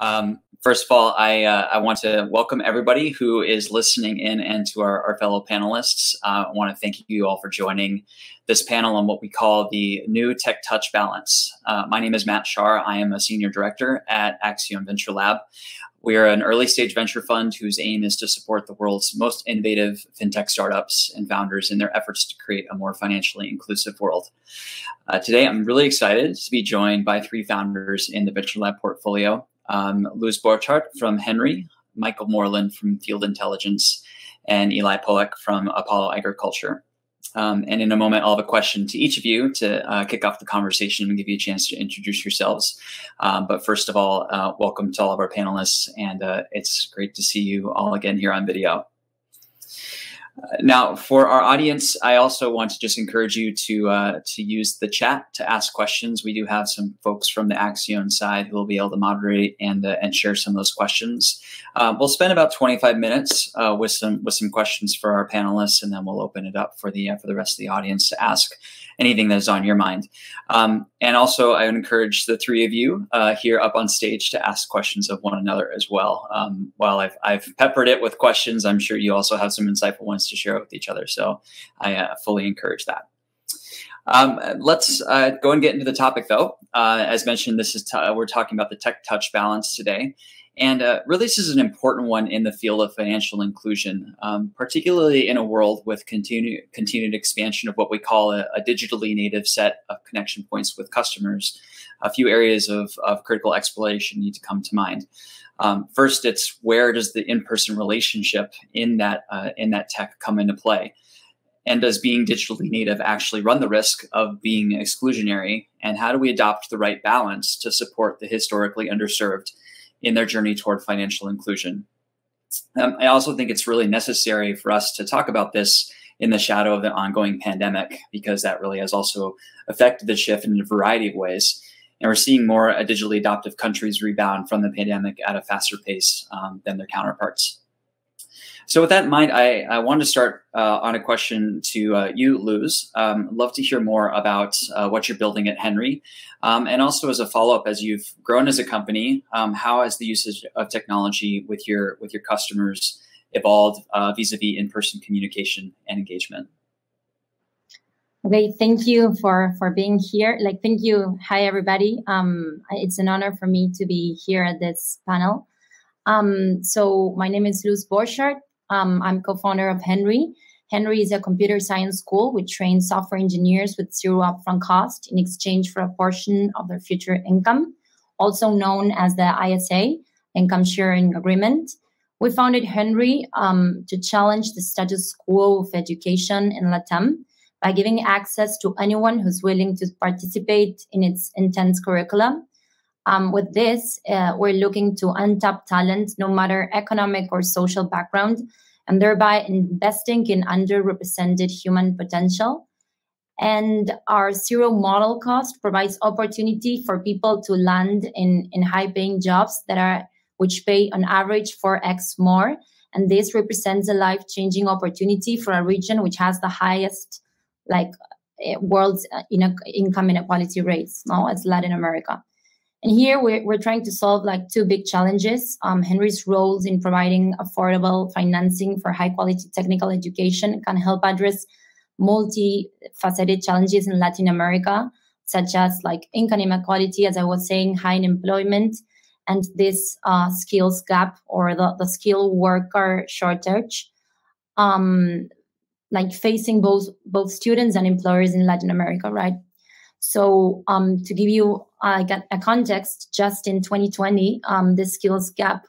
Um, first of all, I, uh, I want to welcome everybody who is listening in and to our, our fellow panelists. Uh, I want to thank you all for joining this panel on what we call the new Tech Touch Balance. Uh, my name is Matt Schaar. I am a senior director at Accion Venture Lab. We are an early stage venture fund whose aim is to support the world's most innovative fintech startups and founders in their efforts to create a more financially inclusive world. Uh, today, I'm really excited to be joined by three founders in the Venture Lab portfolio um, Luz Borchardt from Henry, Michael Moreland from Field Intelligence, and Eli Pollak from Apollo Agriculture. Um, and in a moment, I'll have a question to each of you to uh, kick off the conversation and give you a chance to introduce yourselves. Um, but first of all, uh, welcome to all of our panelists, and uh, it's great to see you all again here on video. Now, for our audience, I also want to just encourage you to uh, to use the chat to ask questions. We do have some folks from the Accion side who will be able to moderate and uh, and share some of those questions. Uh, we'll spend about 25 minutes uh, with some with some questions for our panelists, and then we'll open it up for the uh, for the rest of the audience to ask anything that is on your mind. Um, and also, I would encourage the three of you uh, here up on stage to ask questions of one another as well. Um, while I've, I've peppered it with questions, I'm sure you also have some insightful ones to share with each other. So I uh, fully encourage that. Um, let's uh, go and get into the topic, though. Uh, as mentioned, this is we're talking about the tech touch balance today, and uh, really, this is an important one in the field of financial inclusion, um, particularly in a world with continued continued expansion of what we call a, a, digitally native set of connection points with customers. A few areas of, of critical exploration need to come to mind. Um, first, it's where does the in-person relationship in that uh, in that tech come into play? And does being digitally native actually run the risk of being exclusionary? And how do we adopt the right balance to support the historically underserved? in their journey toward financial inclusion. Um, I also think it's really necessary for us to talk about this in the shadow of the ongoing pandemic because that really has also affected the shift in a variety of ways. And we're seeing more digitally adoptive countries rebound from the pandemic at a faster pace um, than their counterparts. So with that in mind, I, I wanted to start uh, on a question to uh, you, Luz. Um, love to hear more about uh, what you're building at Henry. Um, and also as a follow-up, as you've grown as a company, um, how has the usage of technology with your with your customers evolved uh, vis-a-vis in-person communication and engagement? Okay, thank you for for being here. Like, thank you. Hi, everybody. Um, it's an honor for me to be here at this panel. Um, so my name is Luz Borchardt. Um, I'm co-founder of Henry. Henry is a computer science school which trains software engineers with zero upfront cost in exchange for a portion of their future income, also known as the ISA, Income Sharing Agreement. We founded Henry um, to challenge the status quo of education in LATAM by giving access to anyone who's willing to participate in its intense curriculum. Um, with this, uh, we're looking to untap talent, no matter economic or social background, and thereby investing in underrepresented human potential. And our zero model cost provides opportunity for people to land in, in high paying jobs that are which pay on average 4x more. And this represents a life changing opportunity for a region which has the highest like eh, world's uh, income inequality rates, no, as Latin America. And here we're, we're trying to solve like two big challenges. Um, Henry's roles in providing affordable financing for high quality technical education can help address multifaceted challenges in Latin America, such as like income inequality, as I was saying, high unemployment, and this uh, skills gap or the, the skill worker shortage. Um, like facing both both students and employers in Latin America, right? So um, to give you uh, a context, just in 2020, um, the skills gap,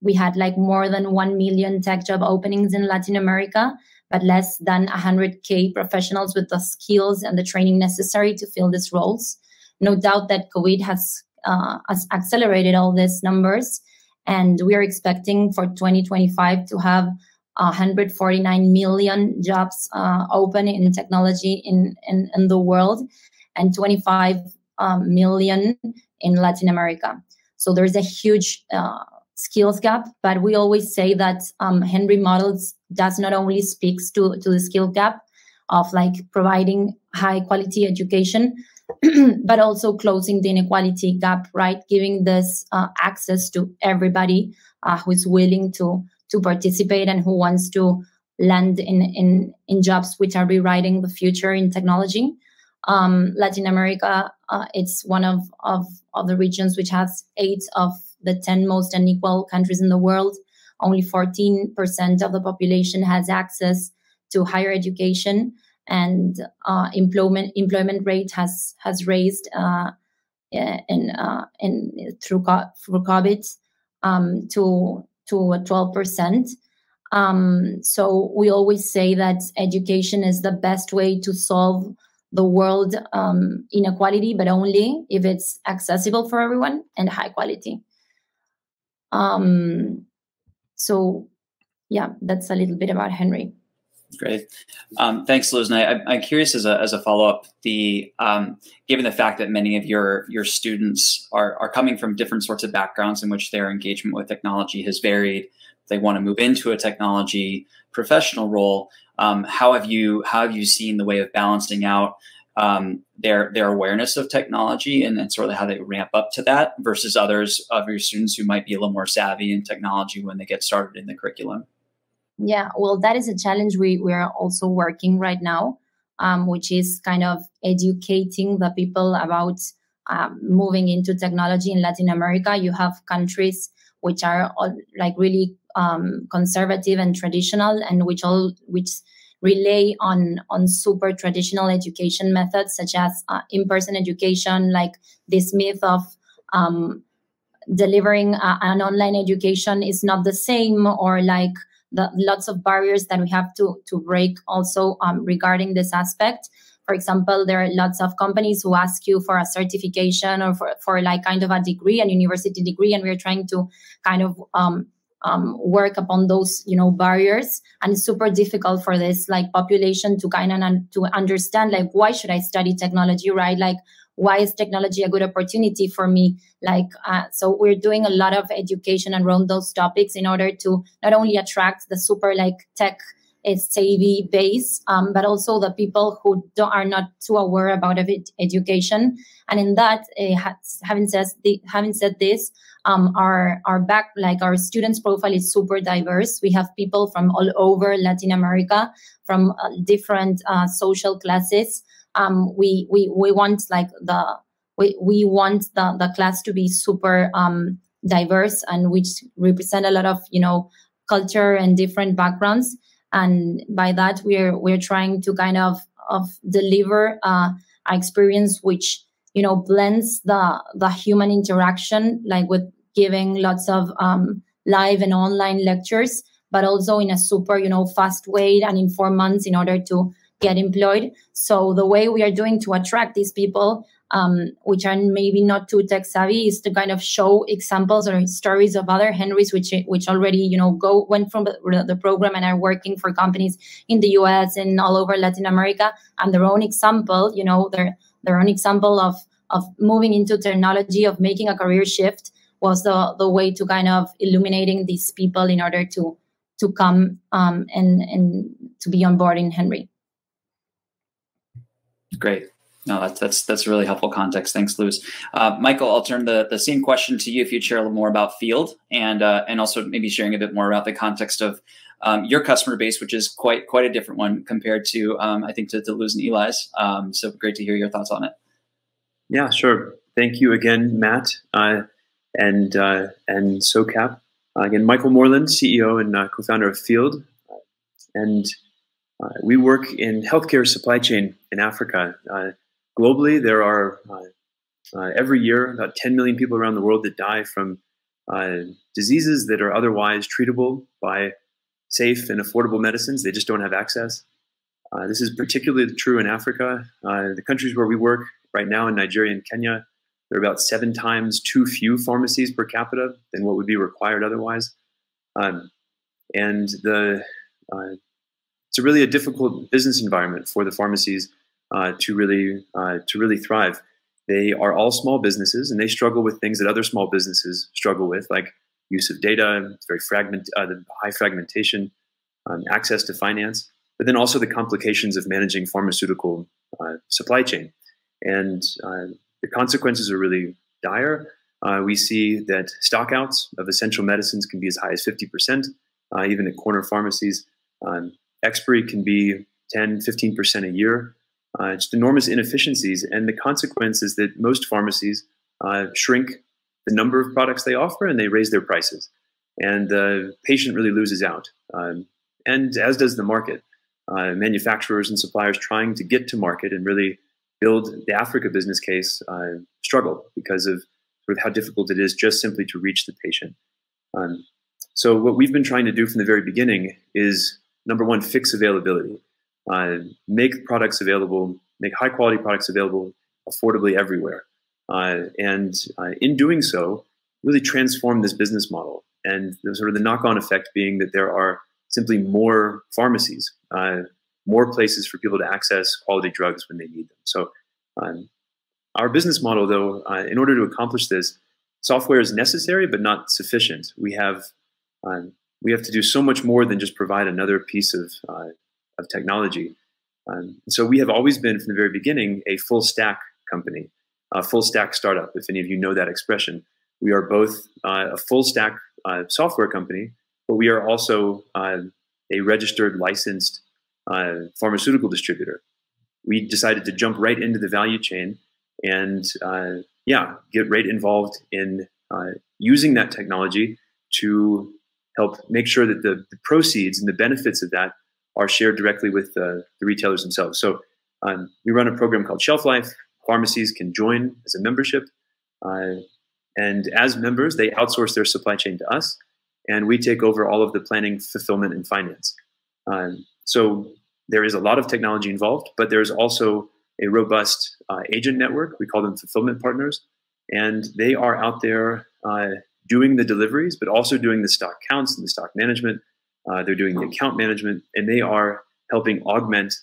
we had like more than 1 million tech job openings in Latin America, but less than 100K professionals with the skills and the training necessary to fill these roles. No doubt that COVID has, uh, has accelerated all these numbers. And we are expecting for 2025 to have 149 million jobs uh, open in technology in, in, in the world and 25 um, million in Latin America. So there's a huge uh, skills gap, but we always say that um, Henry Models does not only speaks to, to the skill gap of like providing high quality education, but also closing the inequality gap, right? Giving this uh, access to everybody uh, who is willing to to participate and who wants to land in in in jobs which are rewriting the future in technology. Um, Latin America, uh, it's one of, of of the regions which has eight of the ten most unequal countries in the world. Only 14% of the population has access to higher education and uh, employment employment rate has has raised uh, in uh, in through through COVID um, to to twelve percent. Um, so we always say that education is the best way to solve the world um, inequality, but only if it's accessible for everyone and high quality. Um, so yeah, that's a little bit about Henry. Great. Um, thanks, Luz. And I, am curious as a, as a follow up, the um, given the fact that many of your your students are, are coming from different sorts of backgrounds in which their engagement with technology has varied, they want to move into a technology professional role. Um, how have you how have you seen the way of balancing out um, their their awareness of technology and, and sort of how they ramp up to that versus others of your students who might be a little more savvy in technology when they get started in the curriculum? Yeah, well, that is a challenge we, we are also working right now, um, which is kind of educating the people about um, moving into technology in Latin America. You have countries which are all, like really um, conservative and traditional, and which all which rely on on super traditional education methods such as uh, in-person education, like this myth of um, delivering uh, an online education is not the same, or like the lots of barriers that we have to to break also um, regarding this aspect. For example there are lots of companies who ask you for a certification or for, for like kind of a degree an university degree and we're trying to kind of um, um, work upon those you know barriers. And it's super difficult for this like population to kind of un- to understand like why should i study technology right? Like why is technology a good opportunity for me? Like uh, so we're doing a lot of education around those topics in order to not only attract the super like tech savvy base um, but also the people who are not too aware about education. And in that uh, having said the, having said this um, our our back like our students profile is super diverse. We have people from all over latin america from uh, different uh, social classes. Um, we we we want like the we, we want the, the class to be super um, diverse and which represent a lot of you know culture and different backgrounds and by that we're we're trying to kind of of deliver uh, an experience which you know blends the the human interaction like with giving lots of um, live and online lectures but also in a super you know fast way and in four months in order to get employed. So the way we are doing to attract these people, um, which are maybe not too tech savvy, is to kind of show examples or stories of other Henrys, which which already you know go went from the, program and are working for companies in the U.S. and all over Latin America, and their own example, you know, their their own example of of moving into technology, of making a career shift, was the the way to kind of illuminating these people in order to to come um, and and to be on board in Henry. Great. No, that's that's that's really helpful context. Thanks, Luz. Uh, Michael, I'll turn the, the same question to you if you'd share a little more about Field and uh, and also maybe sharing a bit more about the context of um, your customer base, which is quite quite a different one compared to um, I think to, to Luz and Eli's. Um, so great to hear your thoughts on it. Yeah, sure. Thank you again, Matt, uh, and uh, and SOCAP. Uh, again, Michael Moreland, CEO and uh, co-founder of Field, and uh, we work in healthcare supply chain in Africa. Uh, globally, there are uh, uh, every year about 10 million people around the world that die from uh, diseases that are otherwise treatable by safe and affordable medicines. They just don't have access. this is particularly true in Africa. the countries where we work right now in Nigeria and Kenya, there are about seven times too few pharmacies per capita than what would be required otherwise. Um, and the uh, it's a really a difficult business environment for the pharmacies uh, to really uh, to really thrive. They are all small businesses, and they struggle with things that other small businesses struggle with, like use of data, very fragment, uh, the high fragmentation, um, access to finance, but then also the complications of managing pharmaceutical uh, supply chain. and uh, the consequences are really dire. We see that stockouts of essential medicines can be as high as 50%, uh, even at corner pharmacies. Um, expiry can be 10, 15% a year. Uh, just enormous inefficiencies. And the consequence is that most pharmacies uh, shrink the number of products they offer and they raise their prices. And the patient really loses out. Um, and as does the market. Uh, manufacturers and suppliers trying to get to market and really build the Africa business case uh, struggle because of sort of how difficult it is just simply to reach the patient. Um, so what we've been trying to do from the very beginning is number one, fix availability, uh, make products available, make high quality products available affordably everywhere. Uh, and uh, in doing so, really transform this business model. And the, sort of the knock-on effect being that there are simply more pharmacies, uh, more places for people to access quality drugs when they need them. So um, our business model, though, uh, in order to accomplish this, software is necessary but not sufficient. We have um, we have to do so much more than just provide another piece of uh, of technology. Um, so we have always been from the very beginning a full stack company, a full stack startup. If any of you know that expression, we are both uh, a full stack uh, software company, but we are also uh, a registered, licensed uh, pharmaceutical distributor. We decided to jump right into the value chain and uh, yeah, get right involved in uh, using that technology to help make sure that the, the, proceeds and the benefits of that are shared directly with the, retailers themselves. So um, we run a program called Shelf Life. Pharmacies can join as a membership. Uh, and as members, they outsource their supply chain to us, and we take over all of the planning, fulfillment, and finance. Um, so there is a lot of technology involved, but there's also a robust uh, agent network. We call them fulfillment partners, and they are out there uh, doing the deliveries, but also doing the stock counts and the stock management. Uh, they're doing the account management, and they are helping augment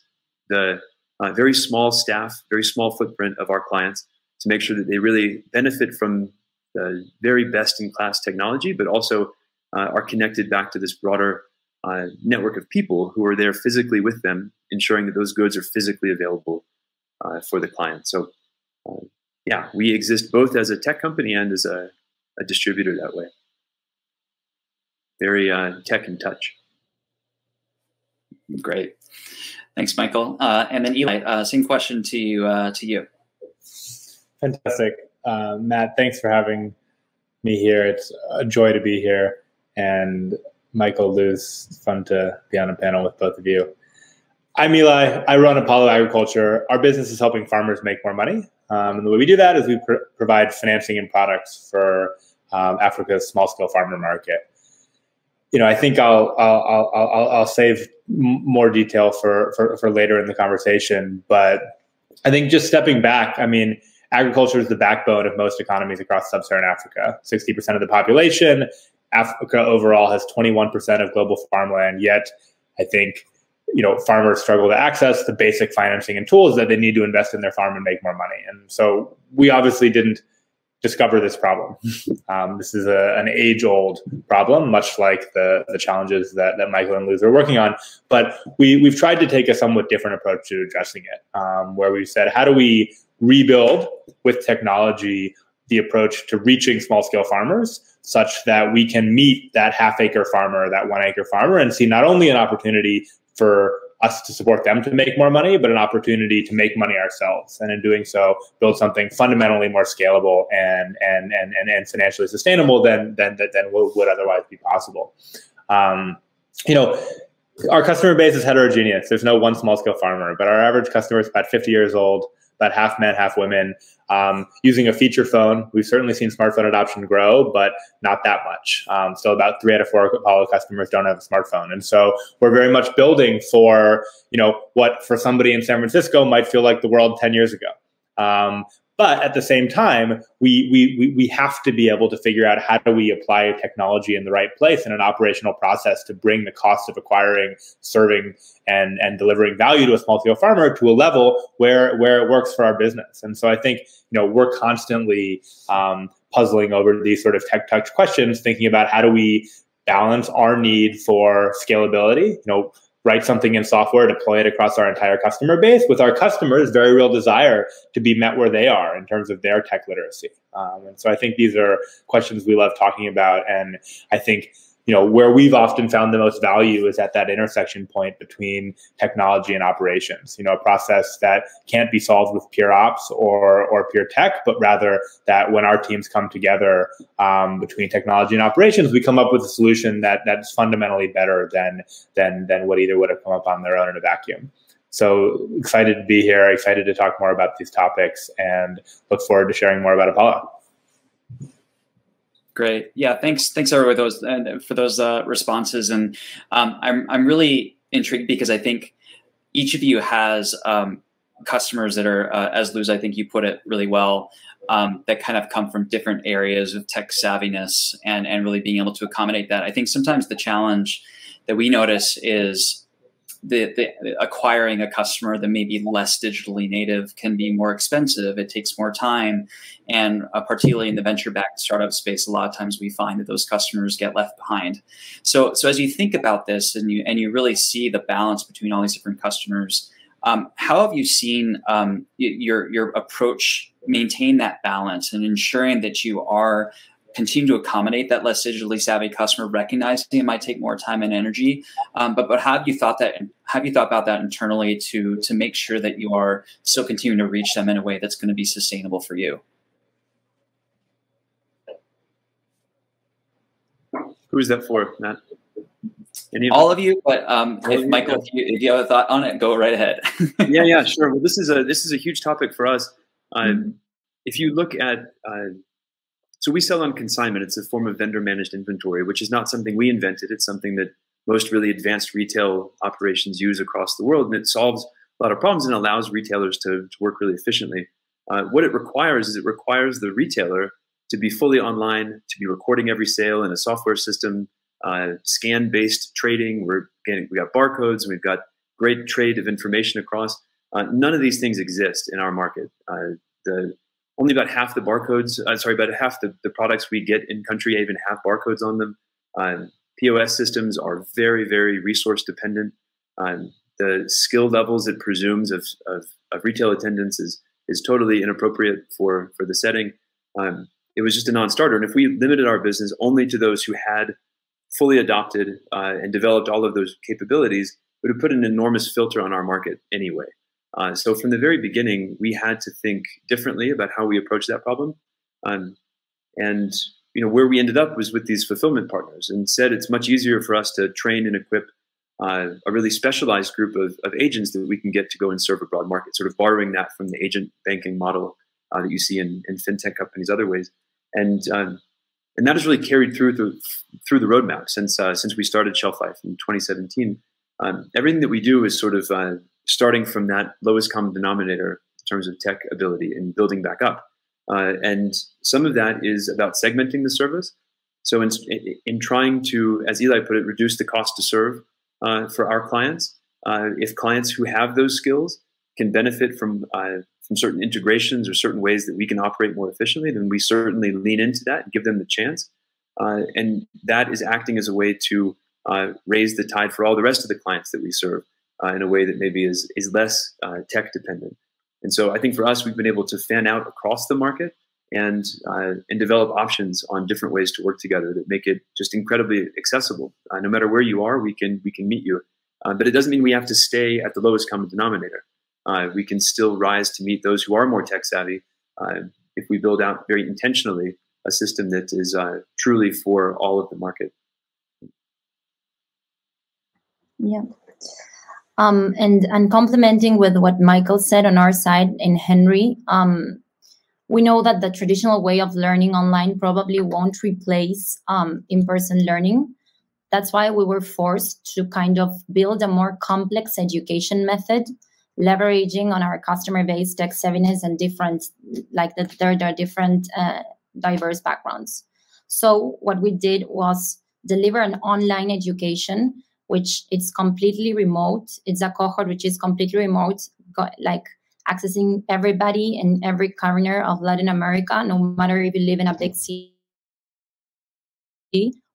the uh, very small staff, very small footprint of our clients to make sure that they really benefit from the very best in class technology, but also uh, are connected back to this broader uh, network of people who are there physically with them, ensuring that those goods are physically available uh, for the client. So, uh, yeah, we exist both as a tech company and as a, a distributor that way. Very uh, tech in touch. Great, thanks, Michael. Uh, and then Eli, uh, same question to you. to you. Fantastic, Matt. Thanks for having me here. It's a joy to be here, and Michael, Luz, fun to be on a panel with both of you. I'm Eli. I run Apollo Agriculture. Our business is helping farmers make more money. Um, and the way we do that is we pr- provide financing and products for um, Africa's small scale farmer market. You know, I think I'll I'll I'll, I'll save more detail for, for for later in the conversation. But I think just stepping back, I mean, agriculture is the backbone of most economies across sub-Saharan Africa. Sixty percent of the population. Africa overall has twenty one percent of global farmland. Yet, I think you know farmers struggle to access the basic financing and tools that they need to invest in their farm and make more money and so we obviously didn't discover this problem. Um, this is a, an age old problem much like the, the challenges that, that michael and luz are working on. But we, we've tried to take a somewhat different approach to addressing it um, where we've said how do we rebuild with technology the approach to reaching small scale farmers such that we can meet that half acre farmer, that one acre farmer, and see not only an opportunity for us to support them to make more money, but an opportunity to make money ourselves. And in doing so, build something fundamentally more scalable and and and and, and financially sustainable than than than would otherwise be possible. Um, you know, our customer base is heterogeneous. There's no one small scale farmer, but our average customer is about 50 years old about half men, half women. Um, using a feature phone, we've certainly seen smartphone adoption grow, but not that much. Um, still, about three out of four Apollo customers don't have a smartphone, and so we're very much building for you know what for somebody in San Francisco might feel like the world ten years ago. Um, but at the same time, we, we, we have to be able to figure out how do we apply technology in the right place in an operational process to bring the cost of acquiring, serving, and, and delivering value to a small scale farmer to a level where, where it works for our business. And so I think, you know, we're constantly um, puzzling over these sort of tech touch questions, thinking about how do we balance our need for scalability, you know, write something in software, deploy it across our entire customer base, with our customers' very real desire to be met where they are in terms of their tech literacy. Um, and so I think these are questions we love talking about. And I think you know where we've often found the most value is at that intersection point between technology and operations you know a process that can't be solved with pure ops or or pure tech but rather that when our teams come together um, between technology and operations we come up with a solution that that's fundamentally better than than than what either would have come up on their own in a vacuum. So excited to be here excited to talk more about these topics and look forward to sharing more about apollo Great. Yeah. Thanks. Thanks everybody those and for those uh, responses. And um, I'm I'm really intrigued because I think each of you has um, customers that are, uh, as Luz, I think you put it really well, um, that kind of come from different areas of tech savviness and and really being able to accommodate that. I think sometimes the challenge that we notice is the, the, acquiring a customer that may be less digitally native can be more expensive. It takes more time, and uh, particularly in the venture-backed startup space, a lot of times we find that those customers get left behind. So, so as you think about this and you and you really see the balance between all these different customers, um, how have you seen um, your your approach maintain that balance and ensuring that you are continue to accommodate that less digitally savvy customer, recognizing it might take more time and energy. Um, but but have you thought that have you thought about that internally to to make sure that you are still continuing to reach them in a way that's going to be sustainable for you? Who's that for, Matt? Any All of you, but um, if Michael, if you, if you, have a thought on it, go right ahead. yeah, yeah, sure. Well, this is a this is a huge topic for us. Um, mm-hmm. If you look at uh, so we sell on consignment. It's a form of vendor managed inventory, which is not something we invented. It's something that most really advanced retail operations use across the world, and it solves a lot of problems and allows retailers to, to work really efficiently. Uh, what it requires is it requires the retailer to be fully online, to be recording every sale in a software system, uh, scan-based trading. We're getting, we got barcodes, and we've got great trade of information across. Uh, none of these things exist in our market. Uh, the only about half the barcodes, uh, sorry, about half the, the products we get in country even have barcodes on them. Um, POS systems are very, very resource dependent. Um, the skill levels it presumes of, of, of, retail attendance is, is totally inappropriate for, for the setting. Um, it was just a non-starter. And if we limited our business only to those who had fully adopted uh, and developed all of those capabilities, it would have put an enormous filter on our market anyway. Uh, so from the very beginning, we had to think differently about how we approach that problem. Um, and you know where we ended up was with these fulfillment partners, and said it's much easier for us to train and equip uh, a really specialized group of, of, agents that we can get to go and serve a broad market, sort of borrowing that from the agent banking model uh, that you see in, in, fintech companies other ways. And um, and that has really carried through through, through the roadmap since uh, since we started Shelf Life in 2017. Um, everything that we do is sort of uh, starting from that lowest common denominator in terms of tech ability and building back up. Uh, and some of that is about segmenting the service. So in, in trying to, as Eli put it, reduce the cost to serve uh, for our clients, uh, if clients who have those skills can benefit from uh, from certain integrations or certain ways that we can operate more efficiently, then we certainly lean into that and give them the chance. Uh, and that is acting as a way to uh, raise the tide for all the rest of the clients that we serve uh, in a way that maybe is is less uh, tech dependent. And so I think for us, we've been able to fan out across the market and uh, and develop options on different ways to work together that make it just incredibly accessible. Uh, no matter where you are, we can we can meet you. Uh, but it doesn't mean we have to stay at the lowest common denominator. Uh, we can still rise to meet those who are more tech savvy if we build out very intentionally a system that is truly for all of the market. Yeah. Um, and and complementing with what Michael said on our side in Henry, um, we know that the traditional way of learning online probably won't replace um, in-person learning. That's why we were forced to kind of build a more complex education method, leveraging on our customer base tech savviness and different, like that there are different uh, diverse backgrounds. So what we did was deliver an online education which it's completely remote. It's a cohort which is completely remote, like accessing everybody in every corner of Latin America, no matter if you live in a big city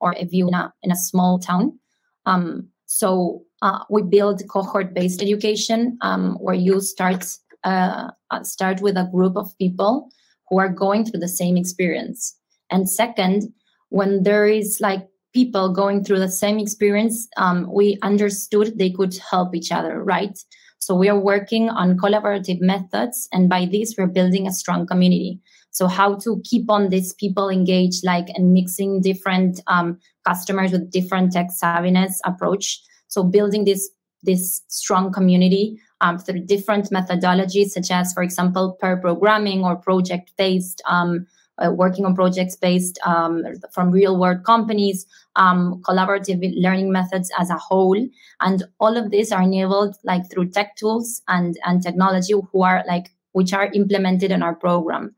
or if you're in a, in a small town. Um, so uh, we build cohort-based education um, where you start uh, uh, start with a group of people who are going through the same experience. And second, when there is like people going through the same experience, um, we understood they could help each other, right? So we are working on collaborative methods, and by this, we're building a strong community. So how to keep on these people engaged, like and mixing different um, customers with different tech savviness approach. So building this this strong community um, through different methodologies, such as, for example, pair programming or project based. Um, uh, working on projects based um, from real world companies, um, collaborative learning methods as a whole. And all of these are enabled like through tech tools and, and technology who are like, which are implemented in our program.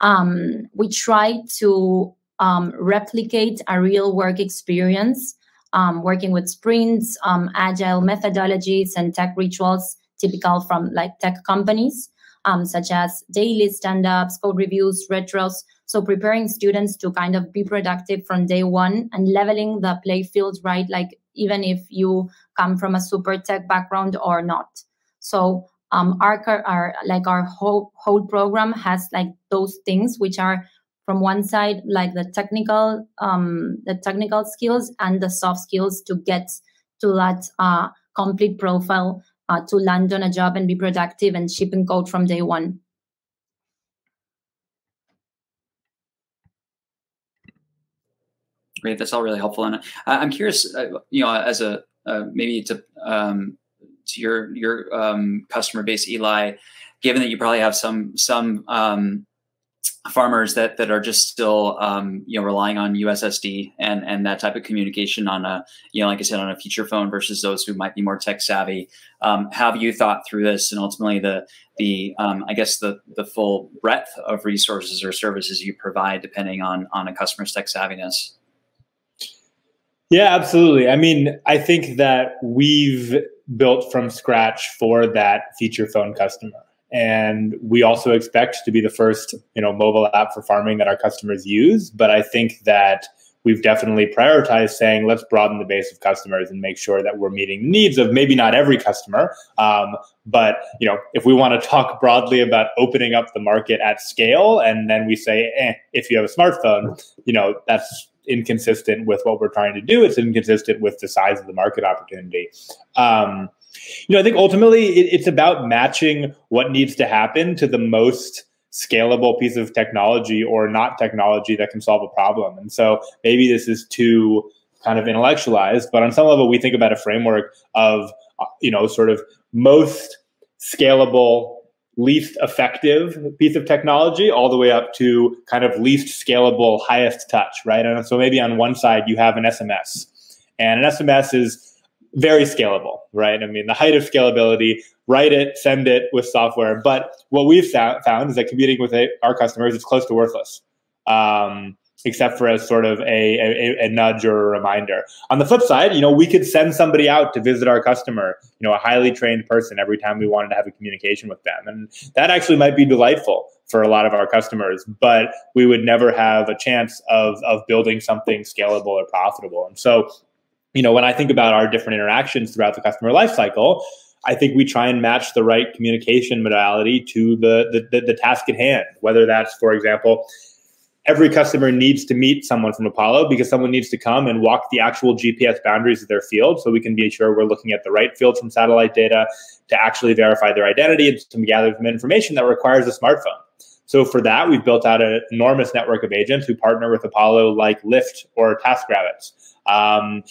Um, we try to um, replicate a real work experience, um, working with sprints, um, agile methodologies, and tech rituals typical from like tech companies um, such as daily stand-ups, code reviews, retros. So preparing students to kind of be productive from day one and leveling the play field, right? Like even if you come from a super tech background or not. So um, our, our like our whole whole program has like those things which are from one side like the technical um, the technical skills and the soft skills to get to that uh, complete profile uh, to land on a job and be productive and shipping code from day one. Great, that's all really helpful. And I'm curious, uh, you know, as a uh, maybe to um, to your your um, customer base, Eli, given that you probably have some some um, farmers that that are just still um, you know relying on USSD and and that type of communication on a you know like I said on a feature phone versus those who might be more tech savvy. Um, have you thought through this and ultimately the the um, I guess the the full breadth of resources or services you provide depending on on a customer's tech savviness? Yeah, absolutely. I mean, I think that we've built from scratch for that feature phone customer and we also expect to be the first you know mobile app for farming that our customers use. But i think that we've definitely prioritized saying let's broaden the base of customers and make sure that we're meeting the needs of maybe not every customer. Um, but you know if we want to talk broadly about opening up the market at scale and then we say eh, if you have a smartphone you know that's inconsistent with what we're trying to do. It's inconsistent with the size of the market opportunity. Um, you know, I think ultimately it, it's about matching what needs to happen to the most scalable piece of technology or not technology that can solve a problem. And so maybe this is too kind of intellectualized, but on some level, we think about a framework of, uh, you know, sort of most scalable, least effective piece of technology, all the way up to kind of least scalable, highest touch, right? And so maybe on one side, you have an SMS, and an SMS is very scalable, right? I mean, the height of scalability, write it, send it with software. But what we've found is that competing with our customers is close to worthless, um, except for as sort of a, a, a, nudge or a reminder. On the flip side, you know, we could send somebody out to visit our customer, you know, a highly trained person every time we wanted to have a communication with them. And that actually might be delightful for a lot of our customers, but we would never have a chance of, of building something scalable or profitable. And so you know, when I think about our different interactions throughout the customer lifecycle, I think we try and match the right communication modality to the, the, the, task at hand, whether that's, for example, every customer needs to meet someone from Apollo because someone needs to come and walk the actual GPS boundaries of their field so we can be sure we're looking at the right field from satellite data to actually verify their identity and to gather some information that requires a smartphone. So for that, we've built out an enormous network of agents who partner with Apollo like Lyft or TaskRabbits. Um,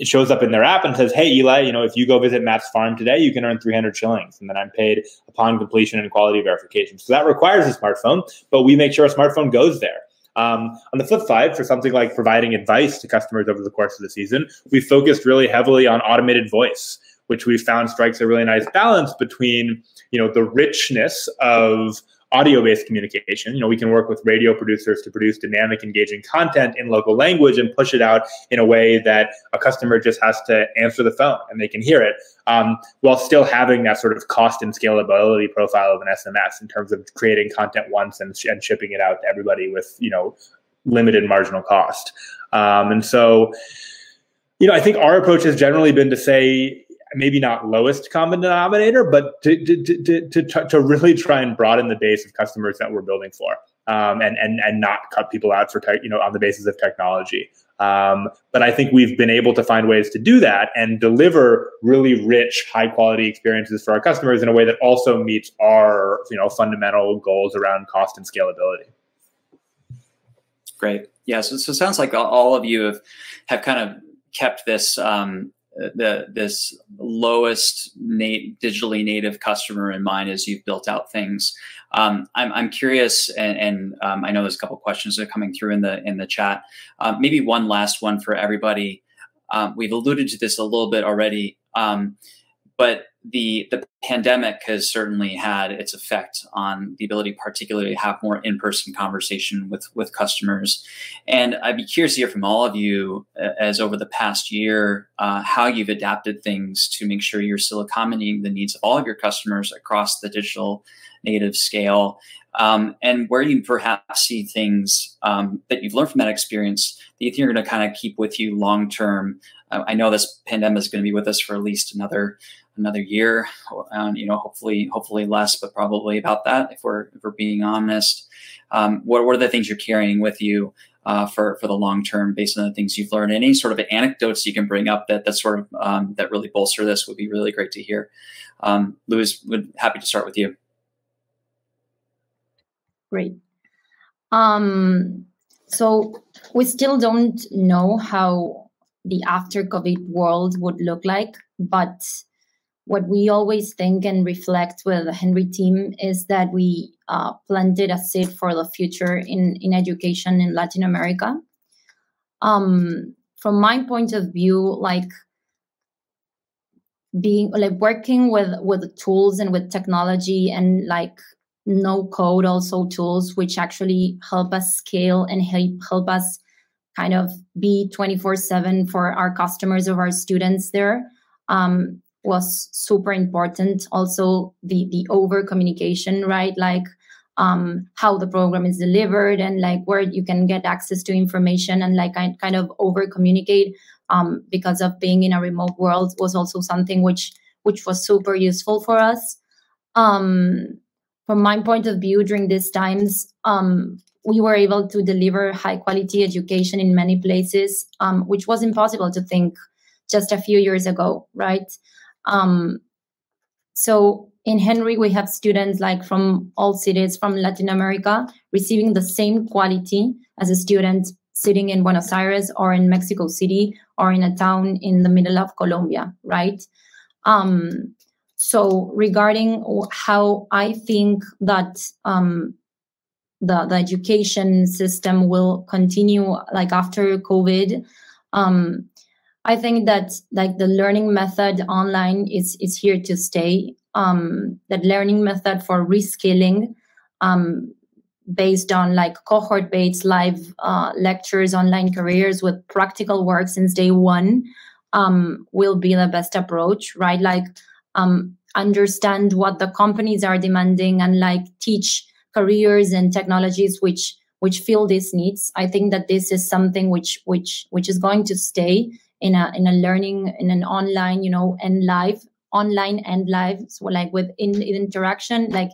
it shows up in their app and says, "Hey, Eli, you know, if you go visit Matt's farm today, you can earn 300 shillings, and then I'm paid upon completion and quality verification." So that requires a smartphone, but we make sure a smartphone goes there. Um, on the flip side, for something like providing advice to customers over the course of the season, we focused really heavily on automated voice, which we found strikes a really nice balance between you know the richness of audio-based communication. You know, we can work with radio producers to produce dynamic, engaging content in local language and push it out in a way that a customer just has to answer the phone and they can hear it, um, while still having that sort of cost and scalability profile of an SMS in terms of creating content once and, sh- and shipping it out to everybody with you know limited marginal cost. Um, and so, you know, I think our approach has generally been to say maybe not lowest common denominator, but to, to, to, to, to really try and broaden the base of customers that we're building for. Um, and, and, and not cut people out for, you know, on the basis of technology. Um, but I think we've been able to find ways to do that and deliver really rich, high quality experiences for our customers in a way that also meets our, you know, fundamental goals around cost and scalability. Great. Yeah. So, so it sounds like all of you have, have kind of kept this um, the this lowest digitally native customer in mind as you've built out things. Um, I'm, I'm curious, and, and um, I know there's a couple questions that are coming through in the in the chat. Um, maybe one last one for everybody. Um, we've alluded to this a little bit already, um, but the the pandemic has certainly had its effect on the ability, particularly to have more in person conversation with with customers. And I'd be curious to hear from all of you, uh, as over the past year, uh, how you've adapted things to make sure you're still accommodating the needs of all of your customers across the digital native scale, um, and where you perhaps see things um, that you've learned from that experience that you think are going to kind of keep with you long term. Uh, I know this pandemic is going to be with us for at least another another year. Um, you know, hopefully, hopefully less, but probably about that. If we're if we're being honest, um, what what are the things you're carrying with you uh, for for the long term, based on the things you've learned? Any sort of anecdotes you can bring up that that sort of um, that really bolster this would be really great to hear. Um, Luz, would happy to start with you. Great. Um, so we still don't know how the after COVID world would look like, but what we always think and reflect with the Henry team is that we uh, planted a seed for the future in, in education in Latin America. Um, from my point of view, like being like working with with tools and with technology and like no code also tools which actually help us scale and help help us kind of be 24 7 for our customers or our students there um, was super important. Also, the the over communication, right? Like um, how the program is delivered and like where you can get access to information and like I kind of over communicate um, because of being in a remote world was also something which which was super useful for us. Um, from my point of view, during these times, um, we were able to deliver high quality education in many places, um, which was impossible to think just a few years ago, right? Um, so in Henry, we have students like from all cities from Latin America receiving the same quality as a student sitting in Buenos Aires or in Mexico City or in a town in the middle of Colombia, right? Um, so regarding how I think that um, the, the education system will continue like after COVID, um, I think that like the learning method online is is here to stay. Um, that learning method for reskilling, um, based on like cohort based live uh, lectures, online careers with practical work since day one, um, will be the best approach, right? Like um, understand what the companies are demanding and like teach careers and technologies which which fill these needs. I think that this is something which which which is going to stay in a in a learning in an online you know and live online and live so like with in, in interaction like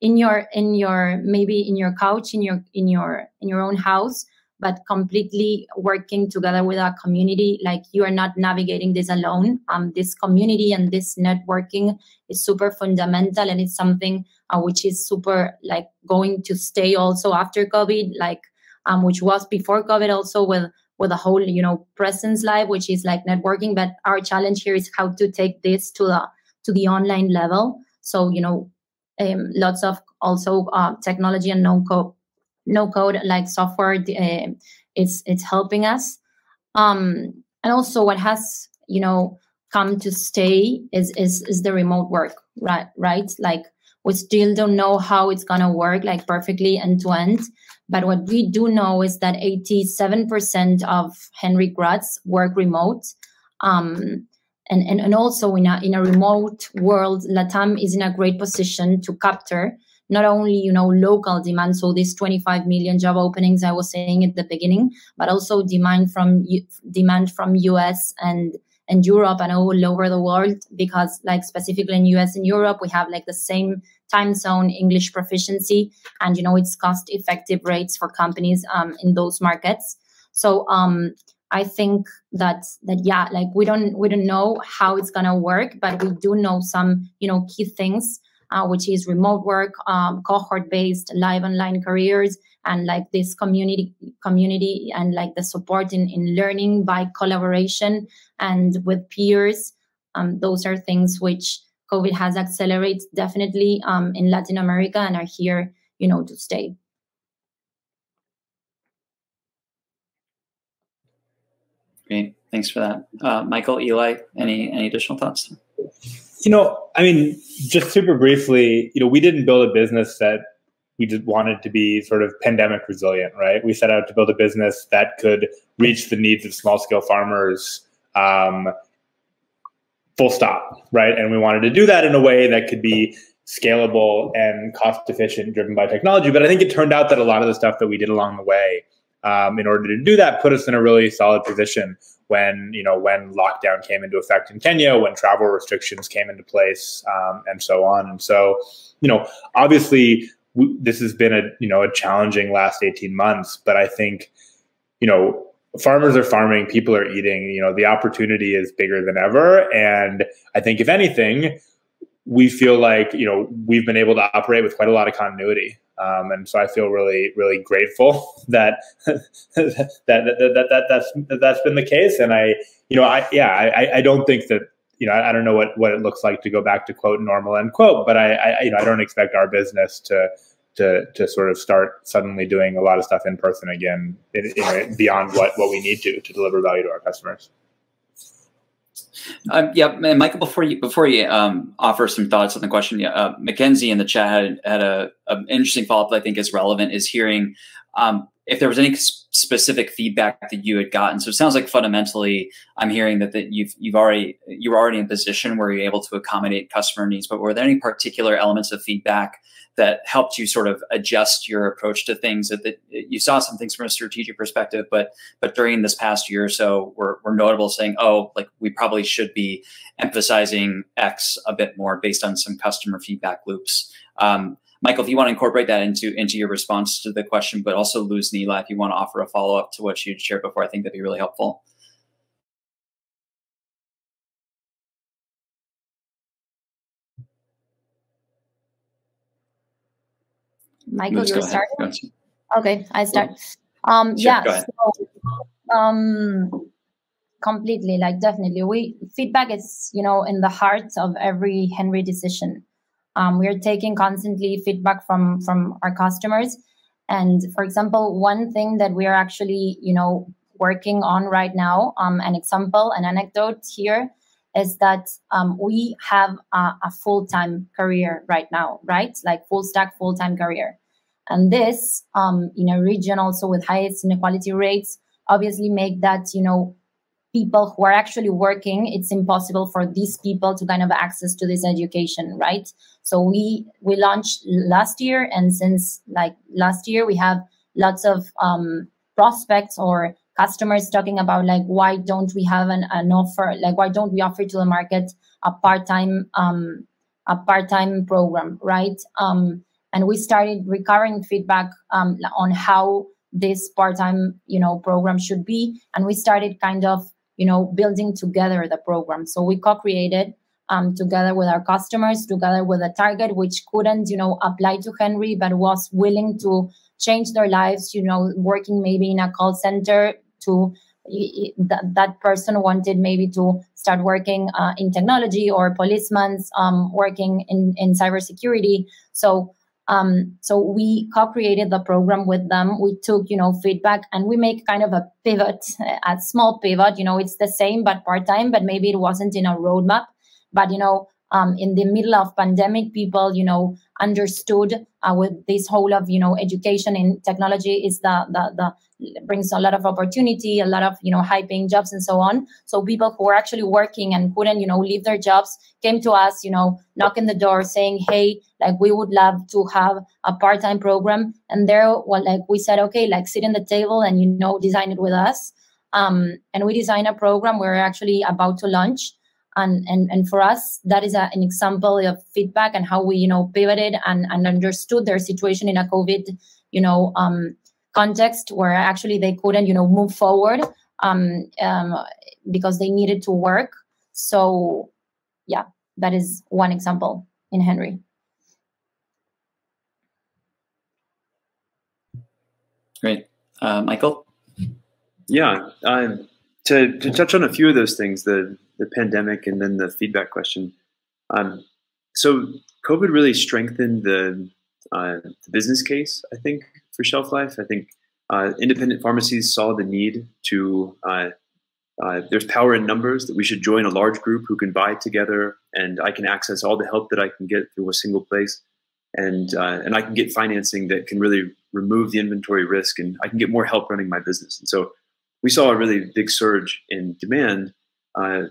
in your in your maybe in your couch in your in your in your own house but completely working together with our community. Like you are not navigating this alone. Um, this community and this networking is super fundamental and it's something uh, which is super like going to stay also after covid like um, which was before covid also with with a whole you know presence live which is like networking. But our challenge here is how to take this to the to the online level. So you know um, lots of also uh, technology and no code no code like software uh, it's it's helping us um and also what has you know come to stay is is is the remote work right right like we still don't know how it's going to work like perfectly end to end but what we do know is that 87% of Henry grads work remote. Um, and, and, and also in a, in a remote world, LATAM is in a great position to capture not only you know local demand. So these 25 million job openings i was saying at the beginning but also demand from demand from us and and Europe and all over the world because like specifically in US and Europe we have like the same time zone English proficiency and you know it's cost effective rates for companies um, in those markets. So um, I think that that yeah like we don't we don't know how it's gonna work but we do know some you know key things uh, which is remote work um, cohort based live online careers and like this community community and like the support in, in learning by collaboration and with peers. Um, those are things which covid has accelerated definitely um, in latin america and are here you know to stay. Great. Thanks for that. Uh, michael eli any any additional thoughts you know i mean just super briefly you know we didn't build a business that we just wanted to be sort of pandemic resilient, right? We set out to build a business that could reach the needs of small scale farmers, um, full stop, right? And we wanted to do that in a way that could be scalable and cost efficient, driven by technology. But I think it turned out that a lot of the stuff that we did along the way, um, in order to do that, put us in a really solid position when you know when lockdown came into effect in Kenya, when travel restrictions came into place, um, and so on. And so, you know, obviously this has been a you know a challenging last 18 months but i think you know farmers are farming people are eating you know the opportunity is bigger than ever and i think if anything we feel like you know we've been able to operate with quite a lot of continuity um, and so I feel really, really grateful that that, that, that, that, that's that's been the case. And I, you know, I yeah, I, I don't think that you know I, I don't know what what it looks like to go back to quote normal end quote, but I, I you know I don't expect our business to to to sort of start suddenly doing a lot of stuff in person again, in, in, beyond what what we need to to deliver value to our customers. Um, yeah, Michael. Before you before you um, offer some thoughts on the question, yeah, uh, Mackenzie in the chat had had a, a interesting follow up that I think is relevant. Is hearing um, if there was any specific feedback that you had gotten. So it sounds like fundamentally, I'm hearing that that you've you've already you were already in a position where you're able to accommodate customer needs. But were there any particular elements of feedback that helped you sort of adjust your approach to things that, that you saw some things from a strategic perspective but but during this past year or so were, were notable saying oh like we probably should be emphasizing x a bit more based on some customer feedback loops um, michael if you want to incorporate that into into your response to the question but also luz nila if you want to offer a follow-up to what you'd shared before i think that'd be really helpful Michael, you're starting. Okay, I start. Um, sure, yeah. So, um, completely, like definitely, we feedback is you know in the heart of every Henry decision. Um, we are taking constantly feedback from from our customers, and for example, one thing that we are actually you know working on right now, um, an example, an anecdote here is that um, we have a, a full time career right now, right? Like full stack, full time career. And this, um, in a region also with highest inequality rates, obviously make that, you know, people who are actually working, it's impossible for these people to kind of access to this education, right? So we we launched last year, and since like last year, we have lots of um, prospects or customers talking about like why don't we have an, an offer like why don't we offer to the market a part-time um, a part-time program right um, and we started recurring feedback um, on how this part-time you know program should be and we started kind of you know building together the program. So we co-created um, together with our customers together with a target which couldn't you know apply to henry but was willing to change their lives you know working maybe in a call center to that, that person wanted maybe to start working uh, in technology or policemen's um, working in, in cybersecurity. So um, so we co-created the program with them. We took, you know, feedback and we make kind of a pivot, a small pivot. You know, it's the same but part-time, but maybe it wasn't in a roadmap. But you know, um, in the middle of pandemic, people, you know, understood uh, with this whole of you know education in technology is the, the the brings a lot of opportunity, a lot of you know high paying jobs and so on. So people who were actually working and couldn't you know leave their jobs came to us, you know, knocking the door saying, hey, like we would love to have a part time program. And there, well, like we said, okay, like sit in the table and you know design it with us. Um, and we designed a program we're actually about to launch. And, and, and for us, that is a, an example of feedback and how we, you know, pivoted and, and understood their situation in a COVID, you know, um, context where actually they couldn't, you know, move forward um, um, because they needed to work. So, yeah, that is one example in Henry. Great. Uh, Michael? Yeah. Um, to, to touch on a few of those things, the, the pandemic and then the feedback question. Um, so COVID really strengthened the, uh, the business case, I think, for shelf life. I think uh, independent pharmacies saw the need to, uh, uh, there's power in numbers that we should join a large group who can buy together and I can access all the help that I can get through a single place. And, uh, and I can get financing that can really remove the inventory risk and I can get more help running my business. And so we saw a really big surge in demand uh,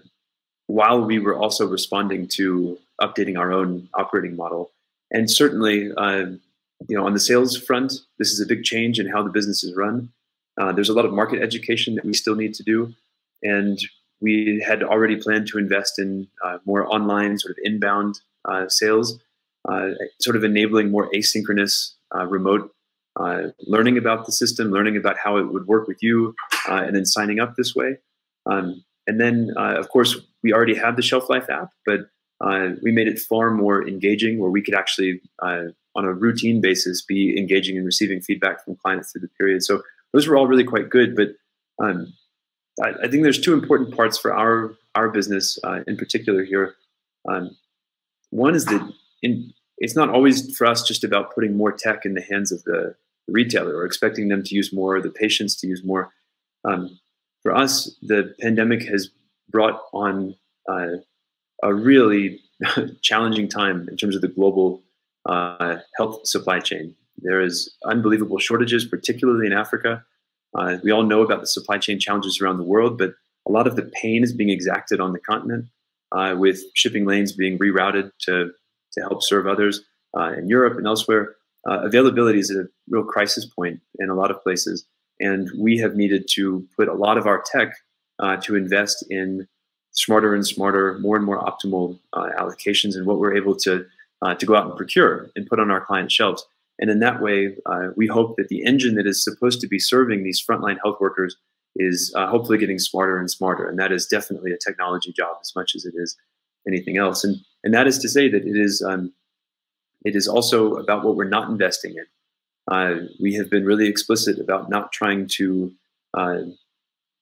while we were also responding to updating our own operating model. And certainly, uh, you know, on the sales front, this is a big change in how the business is run. Uh, there's a lot of market education that we still need to do, and we had already planned to invest in uh, more online, sort of inbound uh, sales, uh, sort of enabling more asynchronous, remote uh, learning about the system, learning about how it would work with you, uh, and then signing up this way. Um, and then, uh, of course, we already had the Shelf Life app, but uh, we made it far more engaging where we could actually, uh, on a routine basis, be engaging and receiving feedback from clients through the period. So those were all really quite good. But um, I, I, think there's two important parts for our, our business in particular here. Um, one is that in, it's not always for us just about putting more tech in the hands of the the retailer or expecting them to use more, the patients to use more. Um, for us, the pandemic has brought on uh, a really challenging time in terms of the global uh, health supply chain. There is unbelievable shortages, particularly in Africa. Uh, we all know about the supply chain challenges around the world, but a lot of the pain is being exacted on the continent, uh, with shipping lanes being rerouted to to help serve others uh, in Europe and elsewhere uh, availability is at a real crisis point in a lot of places. And we have needed to put a lot of our tech uh, to invest in smarter and smarter, more and more optimal uh, allocations and what we're able to, uh, to go out and procure and put on our client shelves. And in that way, uh, we hope that the engine that is supposed to be serving these frontline health workers is uh, hopefully getting smarter and smarter. And that is definitely a technology job as much as it is anything else. And, and that is to say that it is um, it is also about what we're not investing in. Uh, we have been really explicit about not trying to, uh,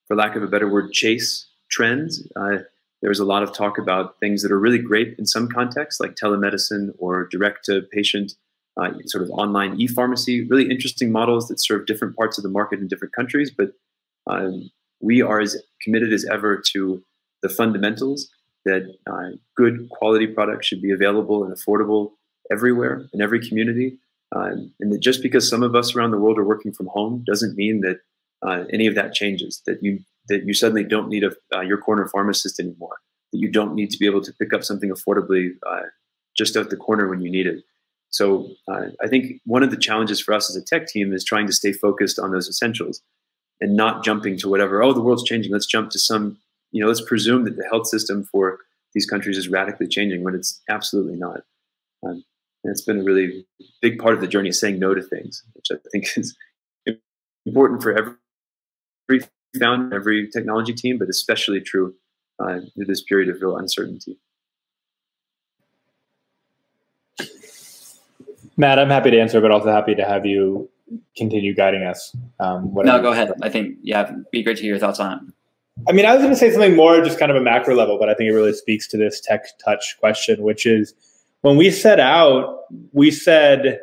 for lack of a better word, chase trends. Uh, there's a lot of talk about things that are really great in some contexts, like telemedicine or direct to patient, uh, sort of online e pharmacy, really interesting models that serve different parts of the market in different countries. But um, we are as committed as ever to the fundamentals that uh, good quality products should be available and affordable everywhere in every community. Uh, and that just because some of us around the world are working from home doesn't mean that uh, any of that changes. That you that you suddenly don't need a uh, your corner pharmacist anymore. That you don't need to be able to pick up something affordably uh, just out the corner when you need it. So uh, I think one of the challenges for us as a tech team is trying to stay focused on those essentials and not jumping to whatever. Oh, the world's changing. Let's jump to some. You know, let's presume that the health system for these countries is radically changing when it's absolutely not. Um, and it's been a really big part of the journey, saying no to things, which I think is important for every every founder, every technology team, but especially true uh, through this period of real uncertainty. Matt, I'm happy to answer, but also happy to have you continue guiding us. Um, no, go ahead. I think, yeah, be great to hear your thoughts on it. I mean, I was going to say something more just kind of a macro level, but I think it really speaks to this tech touch question, which is when we set out, we said,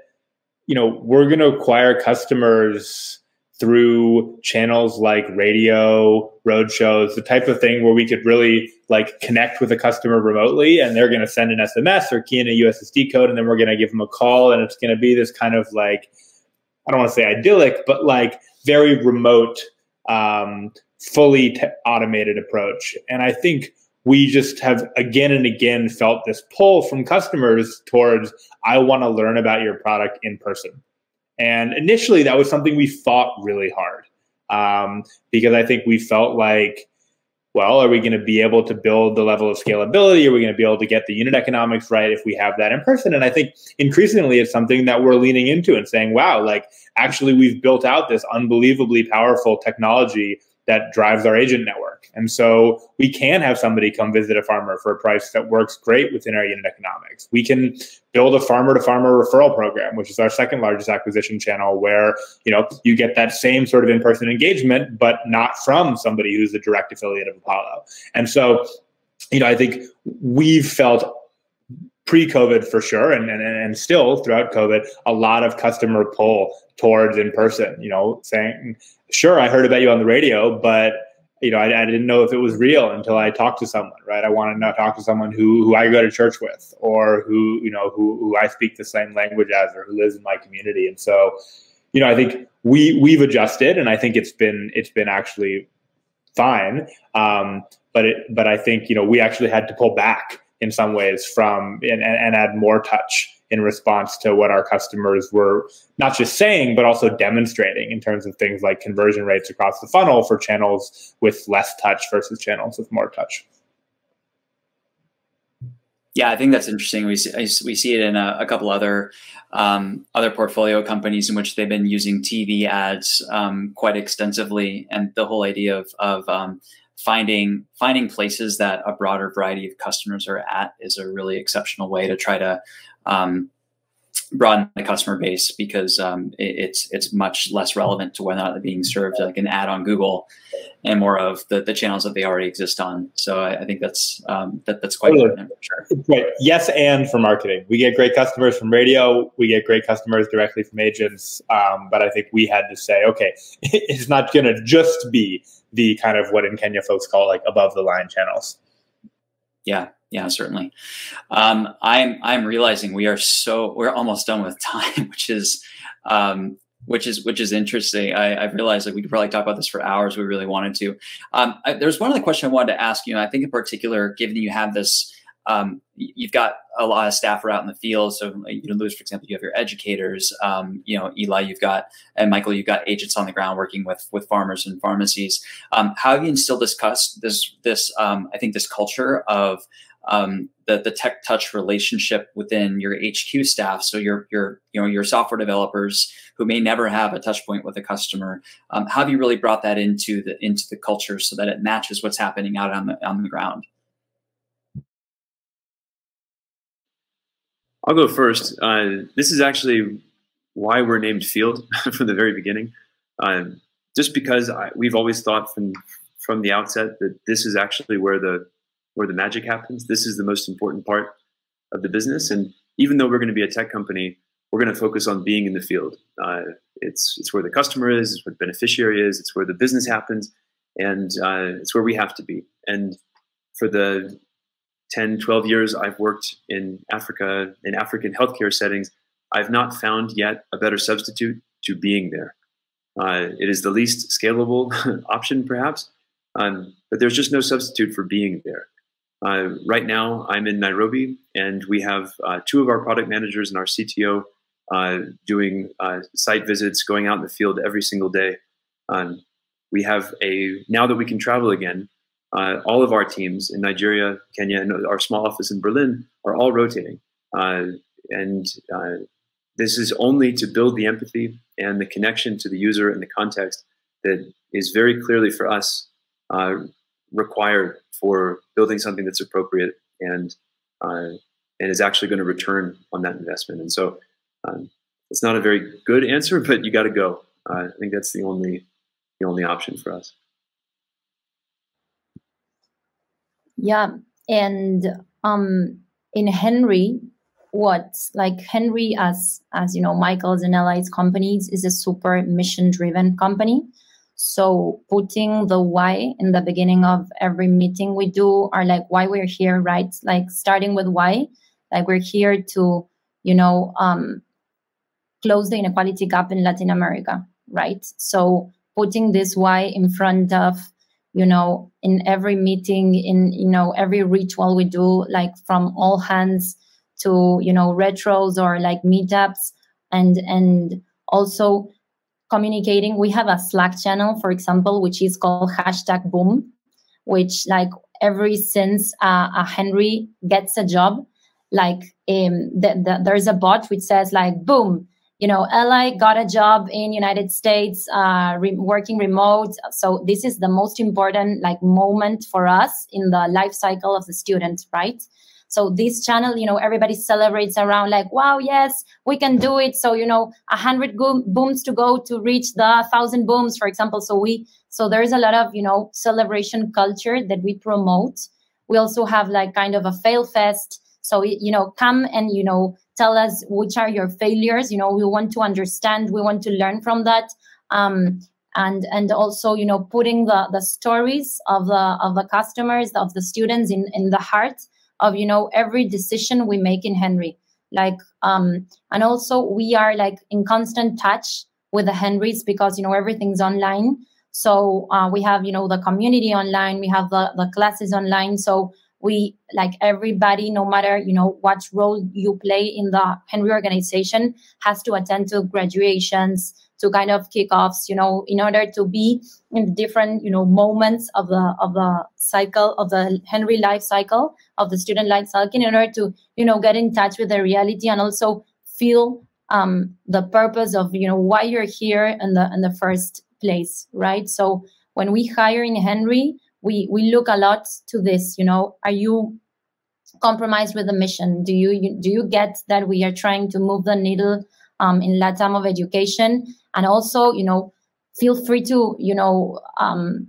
you know, we're going to acquire customers through channels like radio, road shows, the type of thing where we could really like connect with a customer remotely and they're going to send an SMS or key in a USSD code and then we're going to give them a call and it's going to be this kind of like, I don't want to say idyllic, but like very remote, um, fully automated approach. And I think we just have again and again felt this pull from customers towards i want to learn about your product in person and initially that was something we fought really hard um, because I think we felt like well, are we going to be able to build the level of scalability? Are we going to be able to get the unit economics right if we have that in person? And I think increasingly it's something that we're leaning into and saying, wow, like actually we've built out this unbelievably powerful technology that drives our agent network. And so we can have somebody come visit a farmer for a price that works great within our unit economics. We can build a farmer to farmer referral program, which is our second largest acquisition channel where, you know, you get that same sort of in-person engagement, but not from somebody who's a direct affiliate of Apollo. And so, you know, I think we've felt pre-COVID for sure, and, and and still throughout COVID, a lot of customer pull towards in person. You know, saying, "Sure, I heard about you on the radio, but you know, I, I, didn't know if it was real until I talked to someone, right? I want to talk to someone who who I go to church with, or who you know who who I speak the same language as, or who lives in my community. And so, you know, I think we we've adjusted, and I think it's been it's been actually fine. Um, but it but I think you know we actually had to pull back in some ways from and, and add more touch in response to what our customers were not just saying, but also demonstrating in terms of things like conversion rates across the funnel for channels with less touch versus channels with more touch. Yeah, I think that's interesting. We see, we see it in a, a couple other um, other portfolio companies in which they've been using TV ads um, quite extensively, and the whole idea of, of um, finding finding places that a broader variety of customers are at is a really exceptional way to try to um, broaden the customer base because um, it, it's it's much less relevant to whether or not they're being served like an ad on Google and more of the, the channels that they already exist on. So I, I think that's um, that, that's quite important for sure. Right. Yes, and for marketing, we get great customers from radio. We get great customers directly from agents. Um, but I think we had to say, okay, it's not going to just be the kind of what in Kenya folks call like above the line channels. Yeah, yeah, certainly. Um, I'm I'm realizing we are so we're almost done with time, which is um, which is which is interesting. I, I realized like we could probably talk about this for hours. We really wanted to. Um, I, there's one other question I wanted to ask you. And I think in particular, given you have this um, you've got a lot of staff are out in the field. So, you know, Luz, for example, you have your educators. Um, you know, Eli, you've got, and Michael, you've got agents on the ground working with with farmers and pharmacies. Um, how have you instilled this this this um, I think this culture of um, the the tech touch relationship within your HQ staff? So your your you know your software developers who may never have a touch point with a customer. Um, how have you really brought that into the into the culture so that it matches what's happening out on the on the ground? I'll go first. Uh, this is actually why we're named Field from the very beginning. Um, just because I, we've always thought from from the outset that this is actually where the where the magic happens. This is the most important part of the business. And even though we're going to be a tech company, we're going to focus on being in the field. Uh, it's it's where the customer is, it's where the beneficiary is, it's where the business happens, and uh, it's where we have to be. And for the 10, 12 years I've worked in Africa, in African healthcare settings, I've not found yet a better substitute to being there. Uh, it is the least scalable option, perhaps, um, but there's just no substitute for being there. Uh, right now, I'm in Nairobi, and we have uh, two of our product managers and our CTO uh, doing uh, site visits, going out in the field every single day. Um, we have a now that we can travel again uh, all of our teams in Nigeria, Kenya, and our small office in Berlin are all rotating. Uh, and uh, this is only to build the empathy and the connection to the user and the context that is very clearly for us uh, required for building something that's appropriate and uh, and is actually going to return on that investment. And so um, it's not a very good answer, but you got to go. Uh, I think that's the only the only option for us. Yeah, and um, in Henry, what like Henry as as you know, Michael's and Eli's companies is a super mission driven company. So putting the why in the beginning of every meeting we do are like why we're here, right? Like starting with why, like we're here to, you know, um, close the inequality gap in Latin America, right? So putting this why in front of you know in every meeting in you know every ritual we do like from all hands to you know retros or like meetups and and also communicating. We have a Slack channel, for example, which is called hashtag boom, which like every since uh, a Henry gets a job, like um, the, the, there's a bot which says like boom, you know, Eli got a job in United States, uh, re- working remote. So this is the most important like moment for us in the life cycle of the student, right? So this channel, you know, everybody celebrates around like, wow, yes, we can do it. So, you know, a hundred booms to go to reach the thousand booms, for example. So we, so there's a lot of, you know, celebration culture that we promote. We also have like kind of a fail fest. So, you know, come and, you know, tell us which are your failures. You know, we want to understand, we want to learn from that. Um, and and also you know putting the the stories of the of the customers of the students in in the heart of you know every decision we make in henry like um and also we are like in constant touch with the henrys because you know everything's online so uh, we have you know the community online we have the, the classes online so we like everybody no matter you know what role you play in the henry organization has to attend to graduations to kind of kickoffs, you know, in order to be in different, you know, moments of the of the cycle of the Henry life cycle of the student life cycle in order to, you know, get in touch with the reality and also feel um, the purpose of, you know, why you're here in the in the first place, right? So when we hire in Henry, we we look a lot to this, you know, are you compromised with the mission? Do you, you do you get that we are trying to move the needle um, in LATAM of education? and also you know feel free to you know um,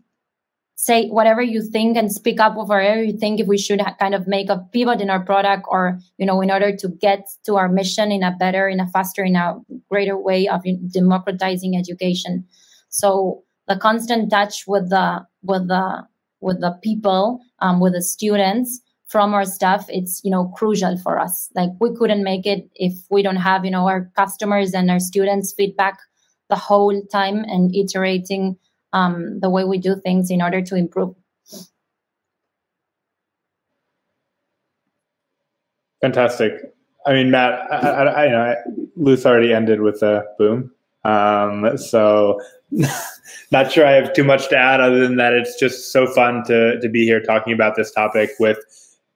say whatever you think and speak up whatever you think if we should kind of make a pivot in our product or you know in order to get to our mission in a better in a faster in a greater way of democratizing education so the constant touch with the with the with the people um, with the students from our staff it's you know crucial for us like we couldn't make it if we don't have you know our customers and our students feedback the whole time and iterating um, the way we do things in order to improve. Fantastic. I mean, Matt, I, I, I you know, Luz already ended with a boom. Um, so not sure I have too much to add other than that it's just so fun to, to be here talking about this topic with,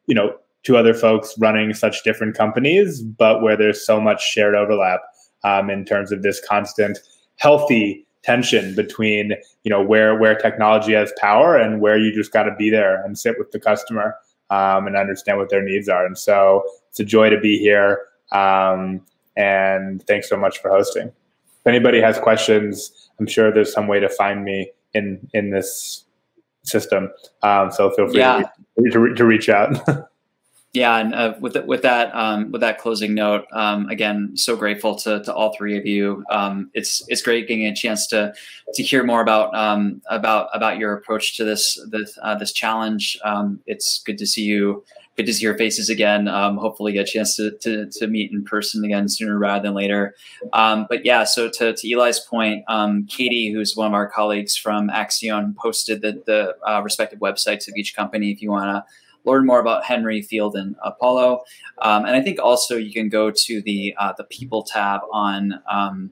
you know, two other folks running such different companies, but where there's so much shared overlap um, in terms of this constant healthy tension between you know where where technology has power and where you just got to be there and sit with the customer um, and understand what their needs are. And so it's a joy to be here. Um, and thanks so much for hosting. If anybody has questions, I'm sure there's some way to find me in in this system. Um, so feel free yeah. to, to, to reach out. Yeah, and uh, with with that um, with that closing note, um, again, so grateful to, to all three of you. Um, it's it's great getting a chance to to hear more about um, about about your approach to this this uh, this challenge. Um, it's good to see you, good to see your faces again. Um, hopefully, get a chance to, to, to meet in person again sooner rather than later. but yeah, so to, to Eli's point, Katie, who's one of our colleagues from Accion, posted the the uh, respective websites of each company if you want to learn more about Henry, Field, and Apollo. Um, and I think also you can go to the uh, the People tab on um,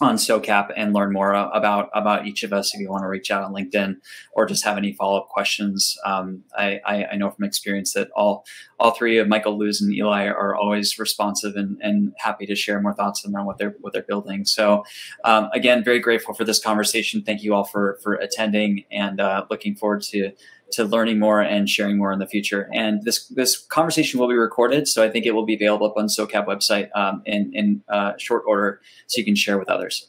on SoCap and learn more about about each of us if you want to reach out on LinkedIn or just have any follow up questions. Um, I, I, I, know from experience that all all three of Michael, Luz, and Eli are always responsive and, and happy to share more thoughts around what they're what they're building. So um, again, very grateful for this conversation. Thank you all for for attending and uh, looking forward to to learning more and sharing more in the future. And this this conversation will be recorded, so I think it will be available up on SoCap website um, in in uh, short order, so you can share with others.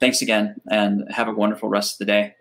Thanks again, and have a wonderful rest of the day.